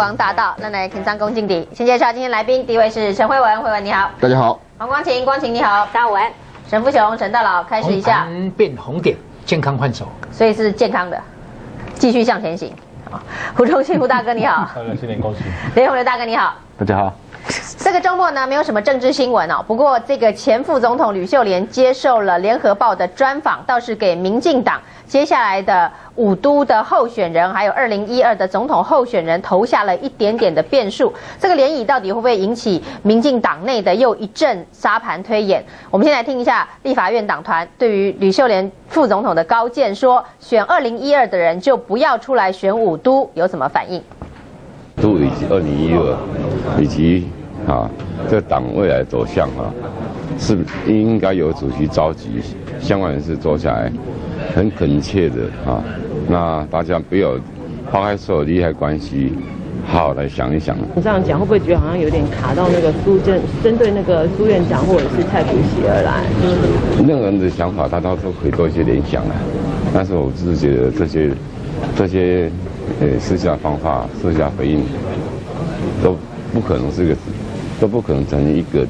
光大道，那来请张恭敬礼。先介绍今天来宾，第一位是陈慧文，慧文你好。大家好。黄光琴，光琴你好。大文。沈富雄，陈大佬，开始一下。变红点，健康换手。所以是健康的，继续向前行。胡忠信，胡大哥你好。新年恭喜。雷洪刘大哥你好。大家好。这个周末呢，没有什么政治新闻哦。不过，这个前副总统吕秀莲接受了联合报的专访，倒是给民进党接下来的五都的候选人，还有二零一二的总统候选人投下了一点点的变数。这个联谊到底会不会引起民进党内的又一阵沙盘推演？我们先来听一下立法院党团对于吕秀莲副总统的高见，说选二零一二的人就不要出来选五都，有什么反应？都以及二零一二以及。啊，这党未来走向啊，是应该由主席召集相关人士坐下来，很恳切的啊，那大家不要抛开所有利害关系，好好来想一想。你这样讲会不会觉得好像有点卡到那个苏针针对那个苏院长或者是蔡主席而来？任何人的想法，大家都可以做一些联想啊。但是我只是觉得这些这些呃私下方法、私下回应，都不可能是个。都不可能成为一个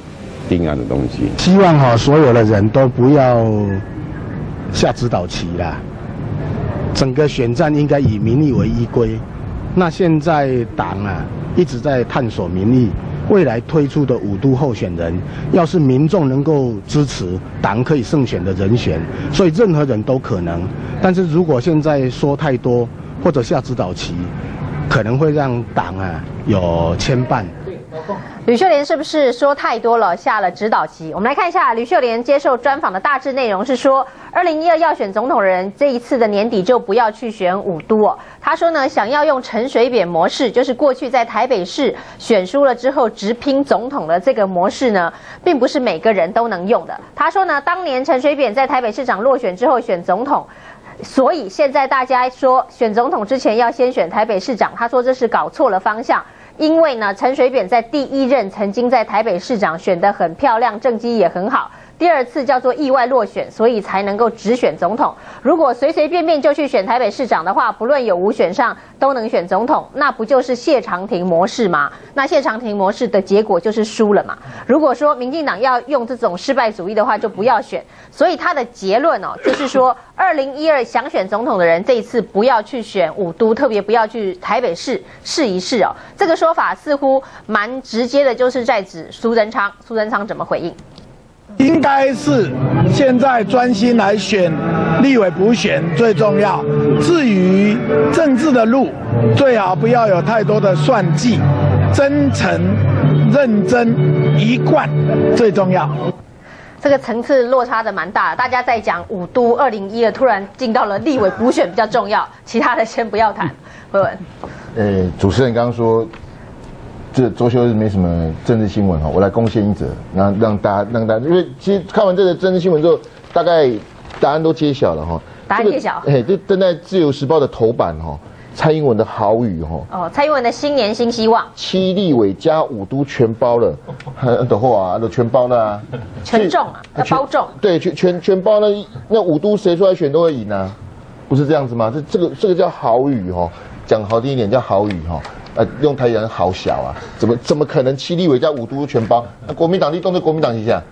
定案的东西。希望哈所有的人都不要下指导棋啦。整个选战应该以民意为依归。那现在党啊一直在探索民意，未来推出的五都候选人，要是民众能够支持，党可以胜选的人选，所以任何人都可能。但是如果现在说太多或者下指导棋，可能会让党啊有牵绊。吕秀莲是不是说太多了，下了指导棋？我们来看一下吕秀莲接受专访的大致内容是说，二零一二要选总统的人，这一次的年底就不要去选五都。哦。他说呢，想要用陈水扁模式，就是过去在台北市选输了之后直拼总统的这个模式呢，并不是每个人都能用的。他说呢，当年陈水扁在台北市长落选之后选总统，所以现在大家说选总统之前要先选台北市长，他说这是搞错了方向。因为呢，陈水扁在第一任曾经在台北市长选得很漂亮，政绩也很好。第二次叫做意外落选，所以才能够直选总统。如果随随便便就去选台北市长的话，不论有无选上都能选总统，那不就是谢长廷模式吗？那谢长廷模式的结果就是输了嘛。如果说民进党要用这种失败主义的话，就不要选。所以他的结论哦，就是说，二零一二想选总统的人这一次不要去选五都，特别不要去台北市试一试哦。这个说法似乎蛮直接的，就是在指苏贞昌。苏贞昌怎么回应？应该是现在专心来选立委补选最重要。至于政治的路，最好不要有太多的算计，真诚、认真、一贯最重要。这个层次落差的蛮大，大家在讲五都二零一二，突然进到了立委补选比较重要，其他的先不要谈。慧文，呃，主持人刚刚说。这周休日没什么政治新闻哈，我来贡献一则，让让大家让大家，因为其实看完这个政治新闻之后，大概答案都揭晓了哈。答案揭晓。哎，就登在自由时报的头版哈，蔡英文的好语哈。哦，蔡英文的新年新希望。七立委加五都全包了，的话都全包了啊。全中啊，包中。对，全全全包了，那五都谁出来选都会赢啊，不是这样子吗？这这个这个叫好语哈，讲好听一点叫好语哈。呃，用台人好小啊，怎么怎么可能七立委加五都全包？那国民党立动在国民党旗下，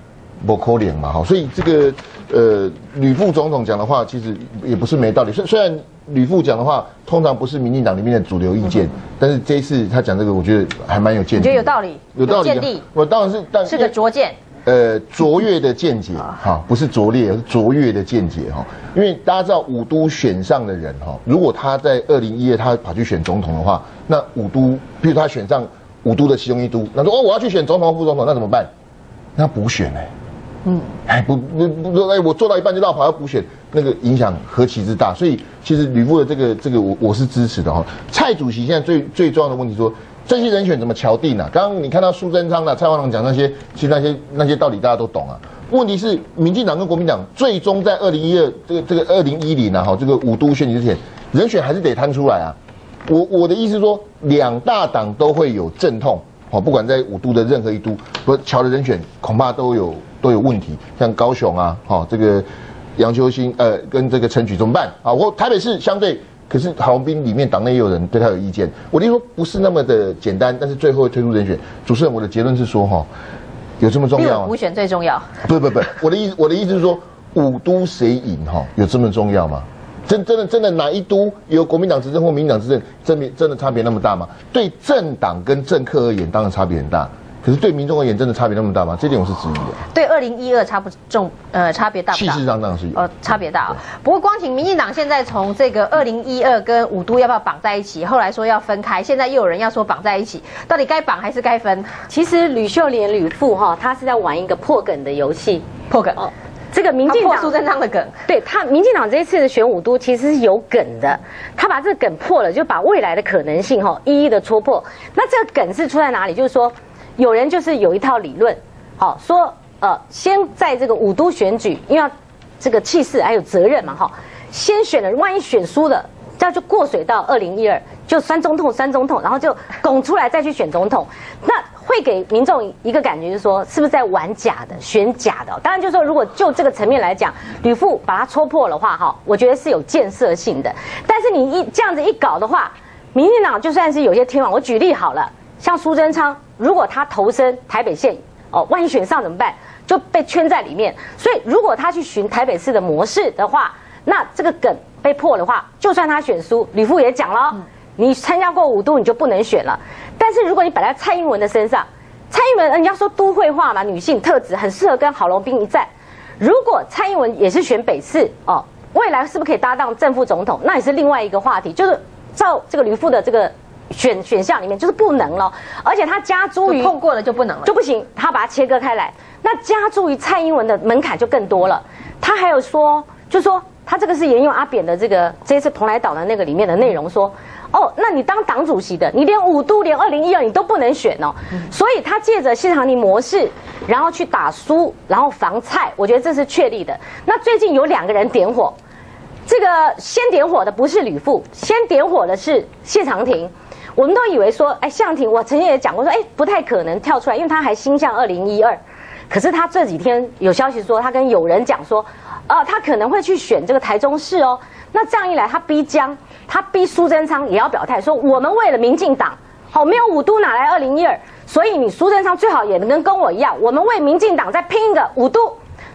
不可怜嘛，哈。所以这个呃，吕副总统讲的话，其实也不是没道理。虽虽然吕副讲的话，通常不是民进党里面的主流意见，但是这一次他讲这个，我觉得还蛮有见。你觉得有道理？有道理。我当然是，但是个拙见。呃，卓越的见解哈，不是拙劣，是卓越的见解哈。因为大家知道五都选上的人哈，如果他在二零一二他跑去选总统的话，那五都，比如他选上五都的其中一都，那说哦我要去选总统副总统，那怎么办？那补选呢？嗯，哎不不不，哎我做到一半就落跑要补选，那个影响何其之大。所以其实吕布的这个这个我我是支持的哈。蔡主席现在最最重要的问题说。这些人选怎么敲定呢？刚刚你看到苏贞昌的蔡万龙讲那些，其实那些那些道理大家都懂啊。问题是民进党跟国民党最终在二零一二这个这个二零一零啊哈这个五都选举之前，人选还是得摊出来啊。我我的意思说，两大党都会有阵痛，哦，不管在五都的任何一都，不乔的人选恐怕都有都有问题。像高雄啊，哈这个杨秋兴呃跟这个陈举怎么办啊？我台北市相对。可是郝龙斌里面党内也有人对他有意见。我的意思说不是那么的简单，但是最后推出人选。主持人，我的结论是说哈，有这么重要吗立委补？选最重要。不不不，我的意我的意思是说，五都谁赢哈，有这么重要吗？真真的真的哪一都有国民党执政或民进党执政，真的真的差别那么大吗？对政党跟政客而言，当然差别很大。可是对民众而言，真的差别那么大吗？这点我是质疑的。对二零一二差不重，呃，差别大不大？气势上当然是有。呃，差别大、哦。不过光请民进党现在从这个二零一二跟五都要不要绑在一起，后来说要分开，现在又有人要说绑在一起，到底该绑还是该分？其实吕秀莲、吕父哈，他是在玩一个破梗的游戏。破梗哦，这个民进党他破苏贞昌的梗，对他，民进党这一次的选五都其实是有梗的，他把这个梗破了，就把未来的可能性哈一一的戳破。那这个梗是出在哪里？就是说，有人就是有一套理论，好说呃，先在这个五都选举，因为这个气势还有责任嘛哈，先选了，万一选输了，这样就过水到二零一二，就酸中痛酸中痛，然后就拱出来再去选总统，那会给民众一个感觉，就是说是不是在玩假的，选假的？当然，就是说如果就这个层面来讲，吕布把它戳破的话，哈，我觉得是有建设性的。但是你一这样子一搞的话，民进党就算是有些天网，我举例好了，像苏贞昌，如果他投身台北县，哦，万一选上怎么办？就被圈在里面。所以如果他去寻台北市的模式的话，那这个梗被破的话，就算他选输，吕富也讲了，你参加过五都你就不能选了。但是如果你摆在蔡英文的身上，蔡英文人家说都会化嘛，女性特质很适合跟郝龙斌一战。如果蔡英文也是选北市哦，未来是不是可以搭档正副总统？那也是另外一个话题。就是照这个吕富的这个选选项里面，就是不能了，而且他加诸于碰过了就不能了，就不行，他把它切割开来，那加注于蔡英文的门槛就更多了。他还有说，就说他这个是沿用阿扁的这个这一次蓬莱岛的那个里面的内容说，哦，那你当党主席的，你连五都连二零一二你都不能选哦。所以他借着谢长廷模式，然后去打输，然后防蔡，我觉得这是确立的。那最近有两个人点火，这个先点火的不是吕布，先点火的是谢长廷。我们都以为说，哎，向庭，我曾经也讲过说，哎，不太可能跳出来，因为他还心向二零一二。可是他这几天有消息说，他跟友人讲说，呃，他可能会去选这个台中市哦。那这样一来，他逼江，他逼苏贞昌也要表态，说我们为了民进党，好，没有五都哪来二零一二？所以你苏贞昌最好也能跟我一样，我们为民进党再拼一个五都。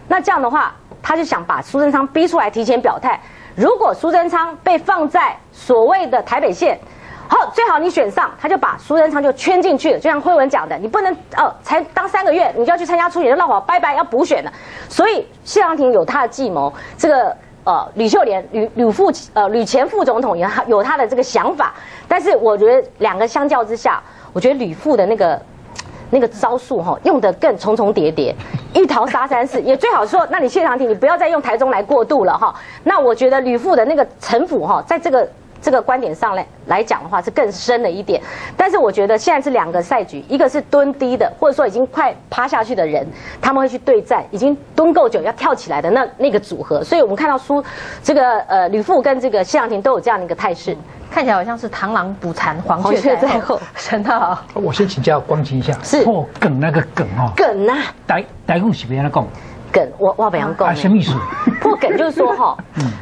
那这样的话，他就想把苏贞昌逼出来提前表态。如果苏贞昌被放在所谓的台北县，好，最好你选上，他就把苏贞昌就圈进去了。就像辉文讲的，你不能哦，才当三个月，你就要去参加初选，就让我拜拜，要补选了。所以谢长廷有他的计谋，这个呃吕秀莲吕吕副呃吕前副总统也有他的这个想法。但是我觉得两个相较之下，我觉得吕副的那个 那个招数哈、用的更重重叠叠，一逃杀三世，也最好说，那你谢长廷你不要再用台中来过渡了哈、那我觉得吕副的那个城府哈、在这个。这个观点上来来讲的话是更深了一点，但是我觉得现在是两个赛局，一个是蹲低的，或者说已经快趴下去的人，他们会去对战已经蹲够久要跳起来的那那个组合，所以我们看到苏这个呃吕父跟这个谢长廷都有这样的一个态势，看起来好像是螳螂捕蝉，黄雀在。在后后。真的哦，我先请教光晴一下，是破梗那个梗哦，梗啊。台台语是别人讲梗，我我不要讲啊，什么意思？破梗就是说哈，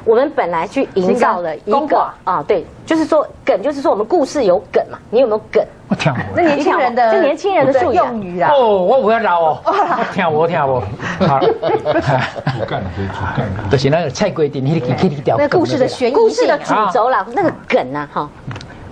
我们本来去营造了一个啊，对，就是说梗就是说我们故事有梗嘛，你有没有梗？我听这我。年轻人的这年轻人的术语啊用语啦。哦，我不要老哦，我听我听我，好，就是那个蔡规定，那个那个条那故事的悬疑性。故事的主轴啦，那个梗啊，哈，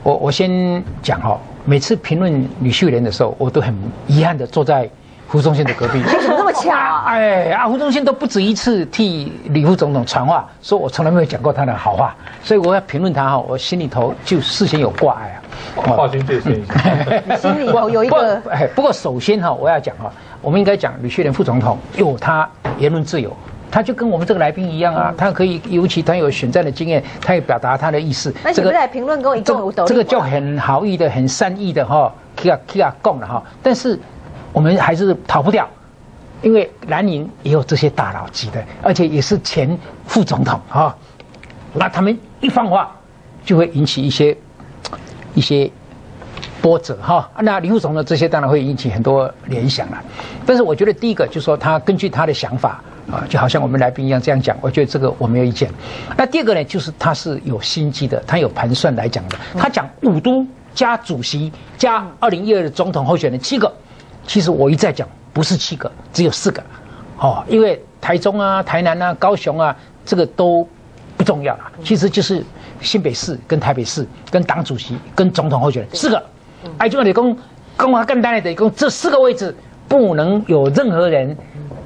我我先讲哈，每次评论吕秀莲的时候，我都很遗憾的坐在胡宗宪的隔壁。为什么这么巧啊？哎啊，胡宗宪都不止一次替李副总统传话，说我从来没有讲过他的好话，所以我要评论他哈，我心里头就事先有挂碍啊。划清界限一下。心里有有一个不哎，不过首先哈，我要讲哈，我们应该讲李秀莲副总统有他言论自由，他就跟我们这个来宾一样啊，他可以，尤其他有选战的经验，他也表达他的意思。那你不是来评论跟我一共有斗个这个叫很好意的、很善意的哈，去啊去啊共了哈。但是我们还是逃不掉，因为蓝营也有这些大佬级的，而且也是前副总统啊。那他们一放话，就会引起一些一些波折哈。那李副总呢，这些当然会引起很多联想了。但是我觉得第一个就是说，他根据他的想法啊，就好像我们来宾一样这样讲，我觉得这个我没有意见。那第二个呢，就是他是有心机的，他有盘算来讲的。他讲五都加主席加二零一二的总统候选人七个，其实我一再讲不是七个，只有四个。哦，因为台中啊、台南啊、高雄啊，这个都不重要了，其实就是新北市跟台北市跟党主席跟总统候选人四个。哎，就你讲，讲话更单的，讲这四个位置不能有任何人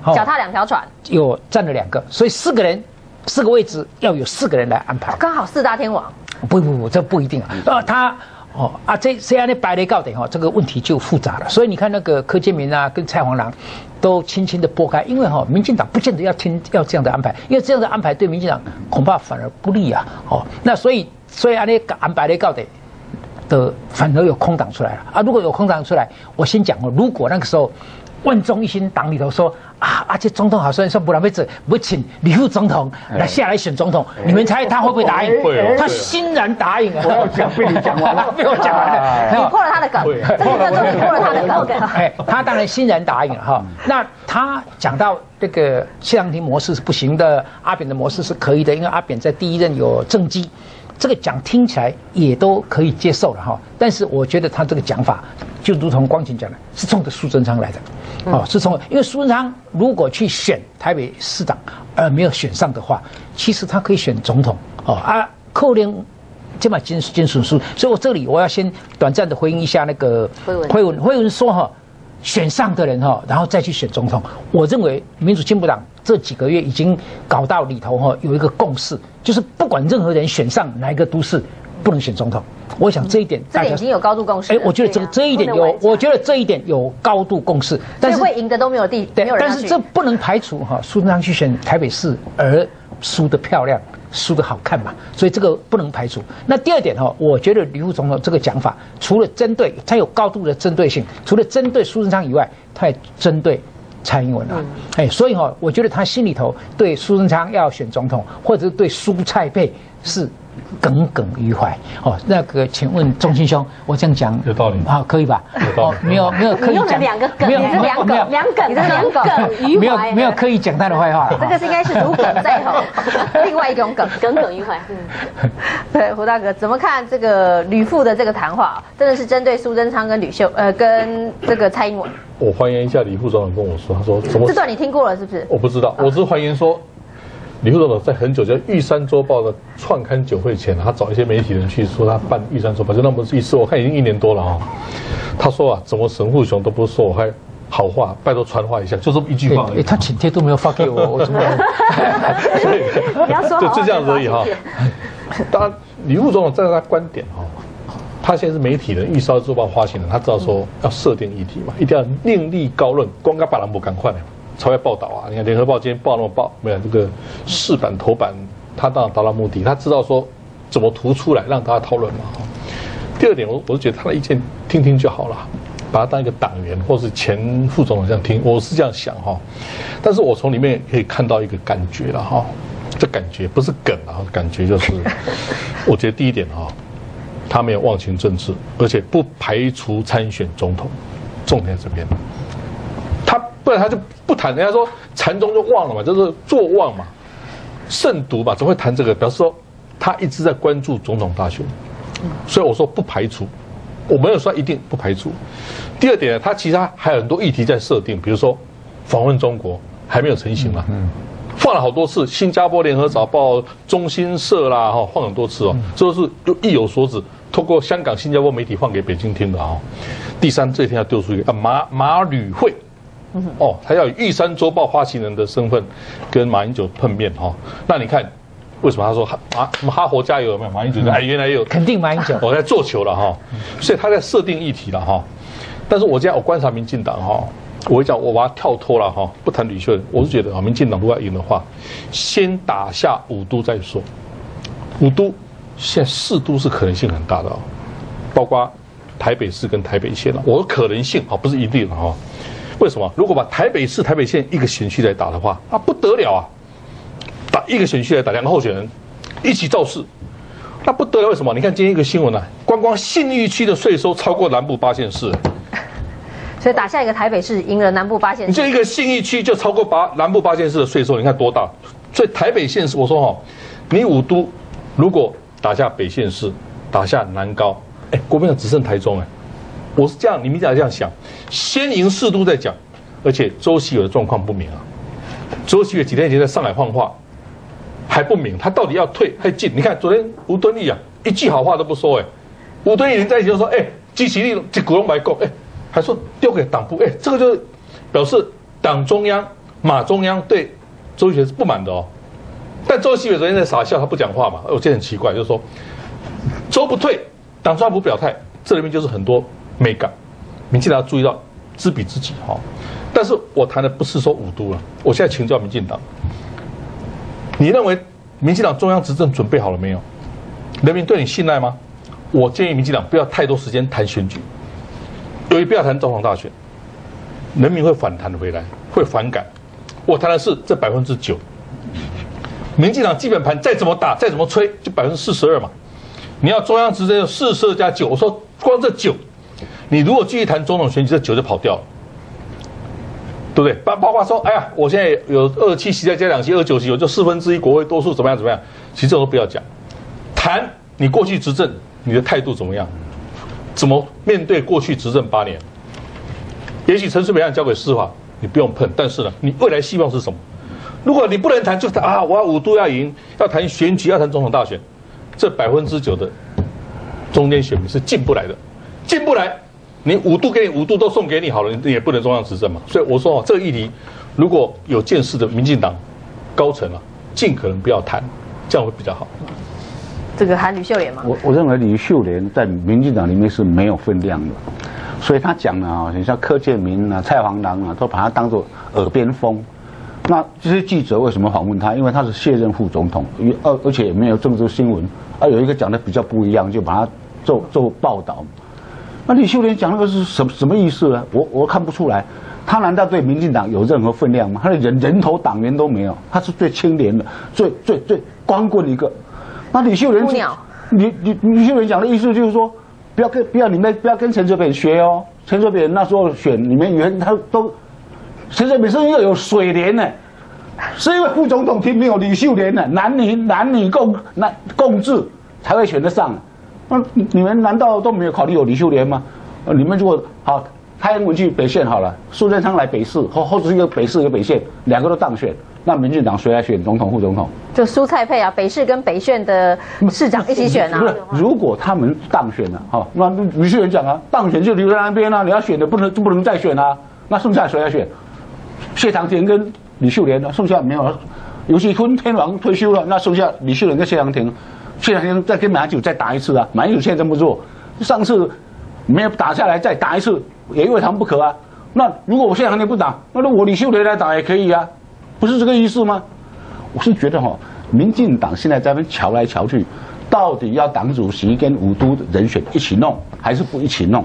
脚踏两条船，有占了两个，所以四个人四个位置要有四个人来安排。刚好四大天王。不不不，这不一定啊。呃，他。哦啊，这这样的白雷告点哈，这个问题就复杂了。所以你看那个柯建明啊，跟蔡黄狼都轻轻的拨开，因为哈，民进党不见得要听要这样的安排，因为这样的安排对民进党恐怕反而不利啊。哦，那所以所以安尼安白雷告点的反而有空档出来了啊。如果有空档出来，我先讲哦，如果那个时候万中一心党里头说。啊！而且总统好像说不然，为止不请李副总统来下来选总统，你们猜他会不会答应？他欣然答应啊！我讲被你讲完了，被我讲完了，你破了他的梗，这个叫做破了他的梗。哎，他当然欣然答应了哈。那他讲到这个谢长廷模式是不行的，阿扁的模式是可以的，因为阿扁在第一任有政绩。这个讲听起来也都可以接受了哈，但是我觉得他这个讲法，就如同光景讲的，是冲着苏贞昌来的，哦，是冲，因为苏贞昌如果去选台北市长而没有选上的话，其实他可以选总统哦啊，扣连这么金金属书，所以我这里我要先短暂的回应一下那个辉文，辉文，说哈。选上的人哈，然后再去选总统。我认为民主进步党这几个月已经搞到里头哈，有一个共识，就是不管任何人选上哪一个都市，不能选总统。我想这一点大家已经有高度共识。哎，我觉得这这一点有，我觉得这一点有高度共识。但是会赢的都没有地，没有人但是这不能排除哈，苏贞昌去选台北市而输的漂亮。输的好看嘛，所以这个不能排除。那第二点哈，我觉得李副总统这个讲法，除了针对他有高度的针对性，除了针对苏贞昌以外，他也针对蔡英文啊。哎，所以哈，我觉得他心里头对苏贞昌要选总统，或者是对苏蔡配是。耿耿于怀哦，那个，请问钟心兄，我这样讲有道理好，可以吧？有道理，没有没有可以讲两个梗，没有两梗，两梗，你是两梗于怀，没有没有刻意讲他的坏话，这个是应该是如梗在喉，另外一种梗，耿耿于怀。嗯，对，胡大哥怎么看这个吕父的这个谈话？真的是针对苏贞昌跟吕秀，呃，跟这个蔡英文？我还原一下李副总统跟我说，他说怎么？这段你听过了是不是？我不知道，我只是还原说。李副总统在很久叫玉山周报的创刊酒会前，他找一些媒体人去说他办玉山周报，就那么一次，我看已经一年多了啊。他说啊，怎么神户雄都不说我还好话，拜托传话一下，就这么一句话。他请帖都没有发给我，我怎么？你要说就就这样子而已哈。当然，李副总统站在他观点哈，他现在是媒体人，玉山周报发行人，他知道说要设定议题嘛，一定要另立高论，光个把人不赶快。朝外报道啊！你看《联合报》今天报那么报，没有这个四版头版，他当然达到目的，他知道说怎么突出来让大家讨论嘛。第二点，我我是觉得他的意见听听就好了，把他当一个党员或是前副总统这样听，我是这样想哈。但是我从里面可以看到一个感觉了哈，这感觉不是梗啊，感觉就是，我觉得第一点哈，他没有忘情政治，而且不排除参选总统，重点这边。不然他就不谈，人家说禅宗就忘了嘛，就是坐忘嘛，慎独嘛，怎么会谈这个？表示说他一直在关注总统大选，所以我说不排除，我没有说一定不排除。第二点，他其实还有很多议题在设定，比如说访问中国还没有成型嘛，放了好多次，新加坡联合早报、中新社啦，哈，放很多次哦，这都是又意有所指，通过香港、新加坡媒体放给北京听的啊。第三，这天要丢出一个啊马马旅会。哦，他要以玉山周报发行人的身份跟马英九碰面哈。那你看，为什么他说哈啊什么哈佛加油有没有？马英九哎，原来有肯定马英九，我在做球了哈。所以他在设定议题了哈。但是我这样我观察民进党哈，我会讲我把它跳脱了哈，不谈吕秀莲，我是觉得啊，民进党如果要赢的话，先打下五都再说。五都现在四都是可能性很大的哦，包括台北市跟台北县了。我的可能性啊，不是一定的哈。为什么？如果把台北市、台北县一个选区来打的话，啊不得了啊！打一个选区来打两个候选人，一起造势。那不得了，为什么？你看今天一个新闻啊，光光信义区的税收超过南部八县市，所以打下一个台北市赢了南部八县市。你这一个信义区就超过八南部八县市的税收，你看多大？所以台北县市，我说哈，你五都如果打下北县市，打下南高，哎，国民党只剩台中哎，我是这样，你们讲这样想，先赢四都再讲，而且周锡伟的状况不明啊，周锡伟几天前在上海放话。还不明，他到底要退还进？你看昨天吴敦义啊，一句好话都不说哎。吴敦义人在一起就说哎，积极力这股东白够哎，还说丢给党部哎，这个就表示党中央马中央对周锡是不满的哦。但周锡伟昨天在傻笑，他不讲话嘛，我觉得很奇怪，就是说周不退，党中央不表态，这里面就是很多美感。民进党注意到知彼知己哈。但是我谈的不是说五都了，我现在请教民进党。你认为民进党中央执政准备好了没有？人民对你信赖吗？我建议民进党不要太多时间谈选举，由于不要谈总统大选，人民会反弹回来，会反感。我谈的是这百分之九，民进党基本盘再怎么打，再怎么吹，就百分之四十二嘛。你要中央执政四十二加九，我说光这九，你如果继续谈总统选举，这九就跑掉了。对不对？包包括说，哎呀，我现在有二七席再加两席，二九席，有就四分之一国会多数，怎么样怎么样？其实这都不要讲，谈你过去执政你的态度怎么样？怎么面对过去执政八年？也许陈水扁案交给司法，你不用碰，但是呢，你未来希望是什么？如果你不能谈，就啊，我要五都要赢，要谈选举，要谈总统大选，这百分之九的中间选民是进不来的，进不来。你五度给你五度都送给你好了，你也不能中央执政嘛。所以我说哦，这个议题如果有见识的民进党高层啊，尽可能不要谈，这样会比较好。这个喊吕秀莲吗？我我认为吕秀莲在民进党里面是没有分量的，所以他讲的啊，你像柯建明啊、蔡黄郎啊，都把他当做耳边风。那这些记者为什么访问他？因为他是卸任副总统，而而且也没有政治新闻，啊，有一个讲的比较不一样，就把他做做报道。那李秀莲讲那个是什什么意思呢？我我看不出来，他难道对民进党有任何分量吗？他的人人头党员都没有，他是最清廉的、最最最光棍一个。那李秀莲，李李李秀莲讲的意思就是说，不要跟不要你们不要跟陈水扁学哦。陈水扁那时候选你们原他都，陈水扁是因为有水莲呢，是因为副总统提名有李秀莲呢，男女男女共男共治才会选得上。那你们难道都没有考虑有李秀莲吗？呃，你们如果好，蔡英文去北县好了，苏贞昌来北市，或或者是一个北市一个北县，两个都当选，那民进党谁来选总统副总统？就苏蔡配啊，北市跟北县的市长一起选啊。不是，如果他们当选了，好，那李秀莲讲啊，当选就留在那边啊，你要选的不能就不能再选啊，那剩下谁来选？谢长廷跟李秀莲呢？剩下没有了，尤其坤天王退休了，那剩下李秀莲跟谢长廷。这两天再跟马英九再打一次啊！马英九现在这么做，上次没有打下来，再打一次也未尝不可啊。那如果我现在还不打，那我李秀莲来打也可以啊，不是这个意思吗？我是觉得哈，民进党现在在那瞧来瞧去，到底要党主席跟五都人选一起弄，还是不一起弄？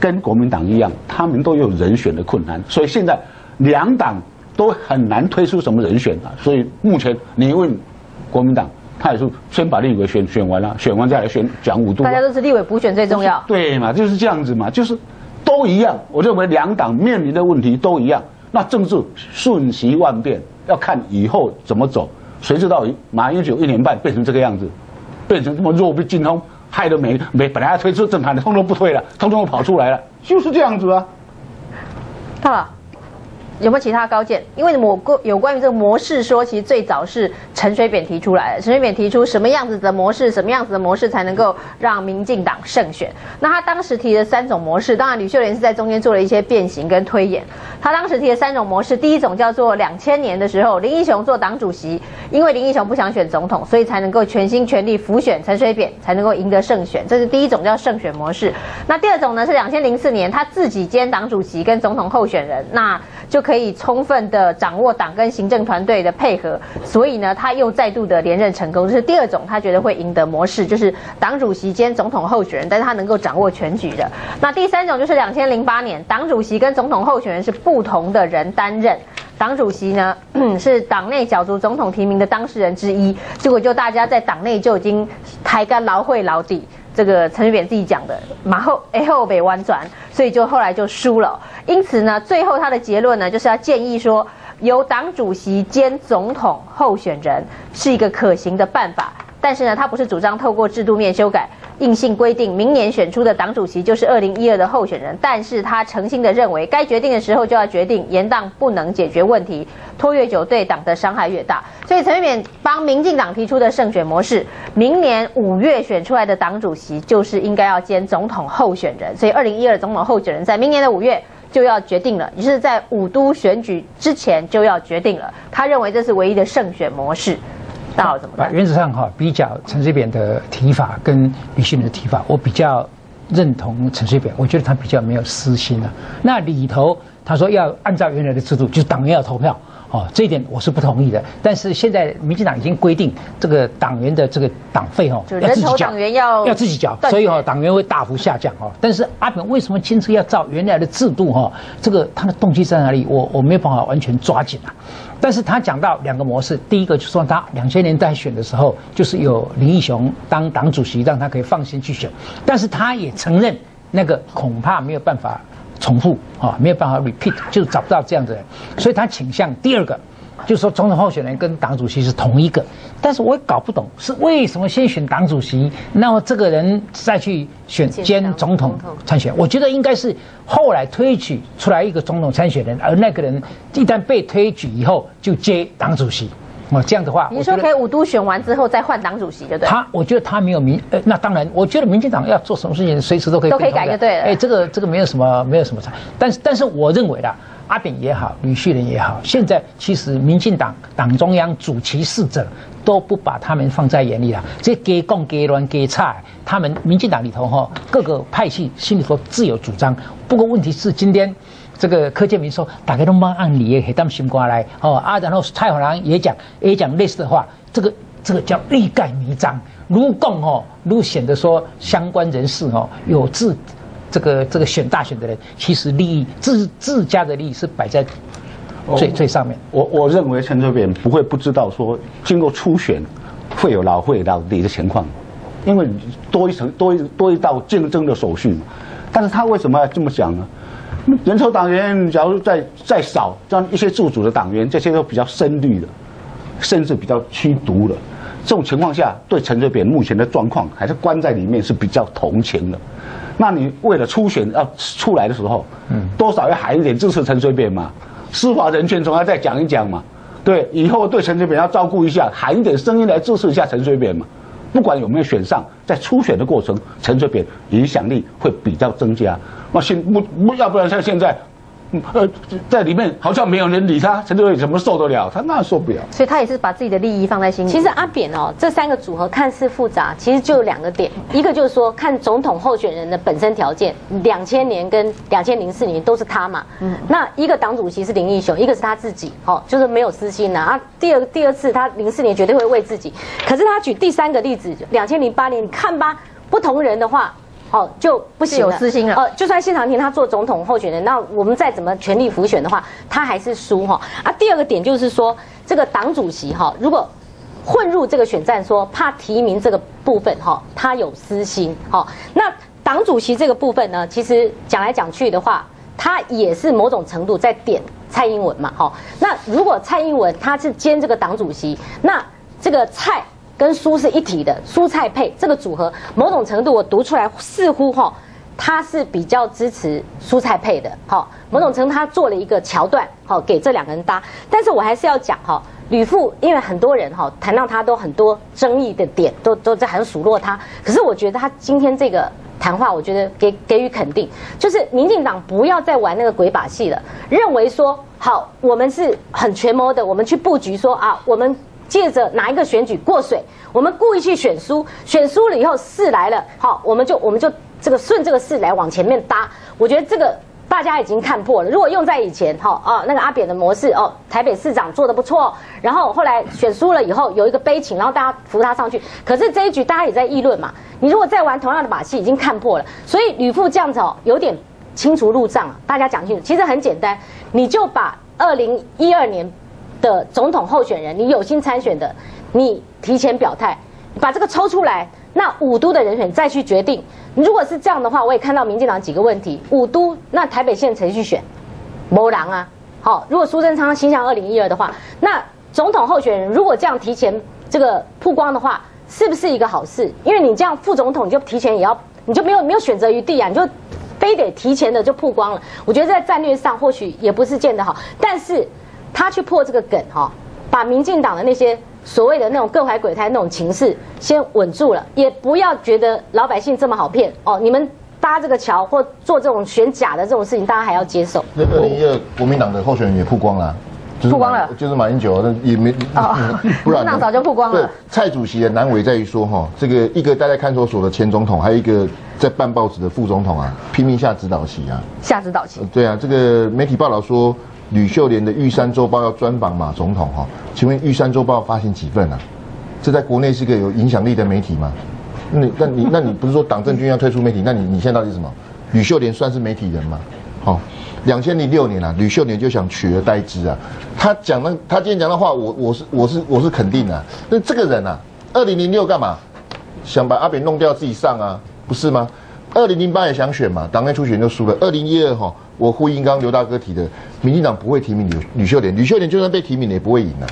跟国民党一样，他们都有人选的困难，所以现在两党都很难推出什么人选啊。所以目前你问国民党。他也是先把立委选选完了，选完再来选讲五度。大家都是立委补选最重要。对嘛，就是这样子嘛，就是都一样。我认为两党面临的问题都一样。那政治瞬息万变，要看以后怎么走。谁知道马英九一年半变成这个样子，变成这么弱不禁风，害得没没本来要推出政坛的，通通不推了，通通跑出来了，就是这样子啊。到了。有没有其他高见？因为我关有关于这个模式说，其实最早是陈水扁提出来的。陈水扁提出什么样子的模式，什么样子的模式才能够让民进党胜选？那他当时提的三种模式，当然吕秀莲是在中间做了一些变形跟推演。他当时提的三种模式，第一种叫做两千年的时候林英雄做党主席，因为林英雄不想选总统，所以才能够全心全力辅选陈水扁，才能够赢得胜选。这是第一种叫胜选模式。那第二种呢是两千零四年他自己兼党主席跟总统候选人，那就可以充分的掌握党跟行政团队的配合，所以呢，他又再度的连任成功。这是第二种，他觉得会赢得模式，就是党主席兼总统候选人，但是他能够掌握全局的。那第三种就是两千零八年，党主席跟总统候选人是不同的人担任。党主席呢 是党内角逐总统提名的当事人之一，结果就大家在党内就已经抬干劳会老底。这个陈水扁自己讲的，马后哎后北弯转，所以就后来就输了。因此呢，最后他的结论呢，就是要建议说，由党主席兼总统候选人是一个可行的办法。但是呢，他不是主张透过制度面修改，硬性规定明年选出的党主席就是二零一二的候选人。但是他诚心的认为，该决定的时候就要决定，严当不能解决问题，拖越久对党的伤害越大。所以陈水扁帮民进党提出的胜选模式，明年五月选出来的党主席就是应该要兼总统候选人。所以二零一二总统候选人在明年的五月就要决定了，也是在五都选举之前就要决定了。他认为这是唯一的胜选模式。大好怎么办？原则上哈，比较陈水扁的提法跟李秀莲的提法，我比较认同陈水扁，我觉得他比较没有私心啊。那里头他说要按照原来的制度，就是党员要投票。哦，这一点我是不同意的。但是现在民进党已经规定，这个党员的这个党费哦，要自己缴，党员要要自己缴，所以哦，党员会大幅下降哦。但是阿扁为什么坚持要照原来的制度哈？这个他的动机在哪里？我我没有办法完全抓紧啊。但是他讲到两个模式，第一个就是说他两千年代选的时候，就是有林义雄当党主席，让他可以放心去选。但是他也承认，那个恐怕没有办法。重复啊，没有办法 repeat，就找不到这样的人，所以他倾向第二个，就是说总统候选人跟党主席是同一个，但是我也搞不懂是为什么先选党主席，那么这个人再去选兼总统参选，我觉得应该是后来推举出来一个总统参选人，而那个人一旦被推举以后就接党主席。哦，这样的话，你说可以五都选完之后再换党主席，对不对？他，我觉得他没有民，呃，那当然，我觉得民进党要做什么事情，随时都可以都可以改，就对了。哎，这个这个没有什么，没有什么差。但是，但是我认为啦，阿扁也好，吕旭仁也好，现在其实民进党党中央主其事者都不把他们放在眼里了。这给共给乱给差，他们民进党里头哈，各个派系心里头自有主张。不过问题是今天。这个柯建明说，大家都蛮按理也当心瓜来哦啊，然后蔡华郎也讲也讲类似的话，这个这个叫欲盖弥彰，如共哦，如显得说相关人士哦有自这个这个选大选的人，其实利益自自家的利益是摆在最最上面。我我认为陈水扁不会不知道说，经过初选会有老会老底的情况，因为多一层多一多一道竞争的手续嘛。但是他为什么要这么讲呢？人头党员，假如再再少，像一些驻组的党员，这些都比较深绿的，甚至比较驱毒的。这种情况下，对陈水扁目前的状况，还是关在里面是比较同情的。那你为了初选要出来的时候，嗯，多少要喊一点支持陈水扁嘛？司法人权总要再讲一讲嘛？对，以后对陈水扁要照顾一下，喊一点声音来支持一下陈水扁嘛？不管有没有选上，在初选的过程，陈水扁影响力会比较增加。那现不不要不然像现在。呃，在里面好像没有人理他，陈德伟怎么受得了？他那受不了。所以他也是把自己的利益放在心里。其实阿扁哦，这三个组合看似复杂，其实就有两个点，一个就是说看总统候选人的本身条件，两千年跟两千零四年都是他嘛。嗯。那一个党主席是林义雄，一个是他自己，哦，就是没有私心的啊。第二第二次他零四年绝对会为自己，可是他举第三个例子，两千零八年，你看吧，不同人的话。哦，就不行有私心了。呃，就算谢长廷他做总统候选人，那我们再怎么全力辅选的话，他还是输哈。啊，第二个点就是说，这个党主席哈，如果混入这个选战，说怕提名这个部分哈，他有私心。哈，那党主席这个部分呢，其实讲来讲去的话，他也是某种程度在点蔡英文嘛。哈，那如果蔡英文他是兼这个党主席，那这个蔡。跟蔬是一体的蔬菜配这个组合，某种程度我读出来似乎哈，他是比较支持蔬菜配的，好，某种程度他做了一个桥段，好给这两个人搭。但是我还是要讲哈，吕父，因为很多人哈谈到他都很多争议的点，都都在很数落他。可是我觉得他今天这个谈话，我觉得给给予肯定，就是民进党不要再玩那个鬼把戏了，认为说好我们是很权谋的，我们去布局说啊我们。借着哪一个选举过水，我们故意去选输，选输了以后势来了，好，我们就我们就这个顺这个势来往前面搭。我觉得这个大家已经看破了。如果用在以前，哈哦，那个阿扁的模式，哦，台北市长做的不错，然后后来选输了以后有一个悲情，然后大家扶他上去。可是这一局大家也在议论嘛，你如果再玩同样的把戏，已经看破了。所以吕父这样子哦，有点清除路障，大家讲清楚。其实很简单，你就把二零一二年的总统候选人，你有心参选的，你提前表态，把这个抽出来，那五都的人选再去决定。如果是这样的话，我也看到民进党几个问题，五都那台北县谁去选？谋狼啊！好，如果苏贞昌心向二零一二的话，那总统候选人如果这样提前这个曝光的话，是不是一个好事？因为你这样副总统就提前也要，你就没有没有选择余地啊，你就非得提前的就曝光了。我觉得在战略上或许也不是见得好，但是他去破这个梗哈，把民进党的那些所谓的那种各怀鬼胎那种情势先稳住了，也不要觉得老百姓这么好骗哦，你们。搭这个桥或做这种选假的这种事情，大家还要接受。那二零一二国民党的候选人也曝光了，曝光了，就是马英九，那也没，不然早就曝光了。蔡主席的难为在于说哈，这个一个待在看守所的前总统，还有一个在办报纸的副总统啊，拼命下指导棋啊。下指导棋。对啊，这个媒体报道说，吕秀莲的《玉山周报》要专访马总统哈，请问《玉山周报》发行几份啊？这在国内是个有影响力的媒体吗？那那你那你不是说党政军要退出媒体？那你你现在到底是什么？吕秀莲算是媒体人吗？好，两千零六年啊，吕秀莲就想取而代之啊。他讲的，他今天讲的话，我我是我是我是肯定的。那这个人啊，二零零六干嘛？想把阿扁弄掉自己上啊，不是吗？二零零八也想选嘛，党内初选就输了。二零一二哈，我呼应刚刘大哥提的，民进党不会提名吕吕秀莲，吕秀莲就算被提名也不会赢啊。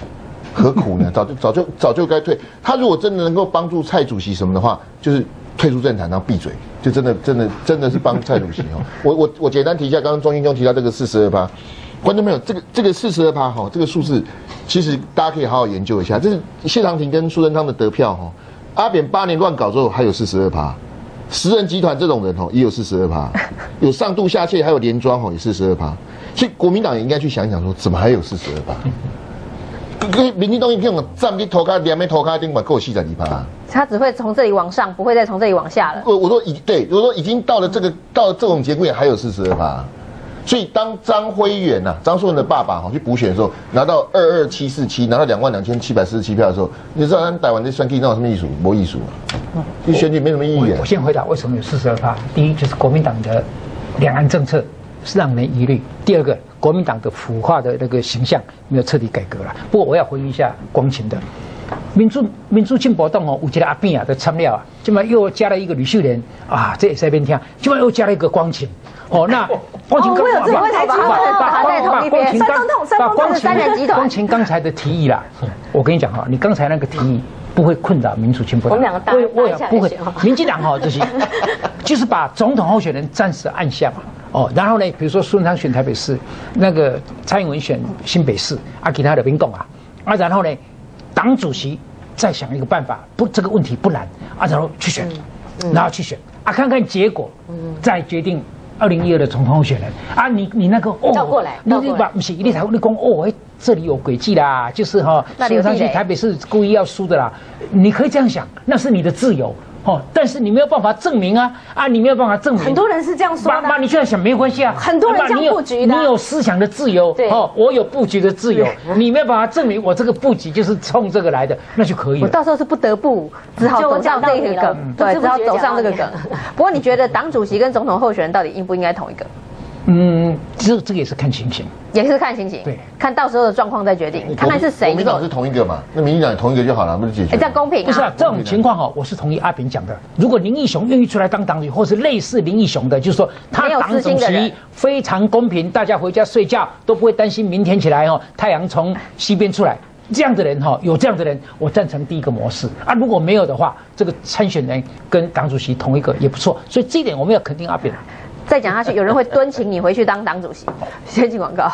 何苦呢？早就早就早就该退。他如果真的能够帮助蔡主席什么的话，就是退出政坛，然后闭嘴，就真的真的真的是帮蔡主席哦。我我我简单提一下，刚刚庄英兄提到这个四十二趴，观众朋友，这个这个四十二趴哈，这个数字其实大家可以好好研究一下。这是谢长廷跟苏贞昌的得票哈。阿扁八年乱搞之后还有四十二趴，十人集团这种人哦也有四十二趴，有上度下泻还有连庄哦也四十二趴，所以国民党也应该去想一想说，怎么还有四十二趴？跟民进党一片，站在头卡两边头卡顶管够细在里趴。他只会从这里往上，不会再从这里往下了。我我说已对，我说已经到了这个到了这种节骨眼，还有四十二趴。所以当张辉远呐，张硕文的爸爸哈去补选的时候，拿到二二七四七，拿到两万两千七百四十七票的时候，你知道他台湾这算计那有什么艺术？没艺术啊，就选举没什么意义。我先回答为什么有四十二趴。第一就是国民党的两岸政策是让人疑虑。第二个。国民党的腐化的那个形象没有彻底改革了。不过我要回应一下光晴的，民主民主进步党哦，有一个阿扁啊在参料啊，今晚又加了一个吕秀莲啊，这也在边听，今晚又加了一个光晴，哦，那光晴刚才把把把在同一边，三总统，三总三人集团。光晴刚才的提议啦，我跟你讲哈，你刚才那个提议不会困扰民主进步党，我们两个打打下不会，民进党哈就是 就是把总统候选人暂时按下嘛。哦，然后呢？比如说孙昌选台北市，那个蔡英文选新北市，啊，其他的民共啊，啊，然后呢，党主席再想一个办法，不，这个问题不难，啊，然后去选，然后去选，啊，看看结果，再决定二零一二的总统候选人。啊，你你那个哦，倒过来，你你把不是，你才你讲哦，哎，这里有诡计啦，就是哈，孙昌去台北市故意要输的啦，你可以这样想，那是你的自由。哦，但是你没有办法证明啊啊！你没有办法证明。很多人是这样说的。妈，你这样想没关系啊。很多人这样布局的。你有思想的自由，哦，我有布局的自由。你没有办法证明我这个布局就是冲这个来的，那就可以了。我到时候是不得不只好走上这个梗，对，只好走上这个梗。不过你觉得党主席跟总统候选人到底应不应该同一个？嗯，这这个也是看情形，也是看情形，对，看到时候的状况再决定，看看是谁。国民党是同一个嘛？那民进党同一个就好了，不是解决？这样公平？不是啊，这种情况哈，我是同意阿扁讲的。如果林义雄愿意出来当党主席，或是类似林义雄的，就是说他党主席非常公平，大家回家睡觉都不会担心明天起来哦，太阳从西边出来。这样的人哈，有这样的人，我赞成第一个模式啊。如果没有的话，这个参选人跟党主席同一个也不错。所以这一点我们要肯定阿扁。再讲下去，有人会敦请你回去当党主席。先进广告。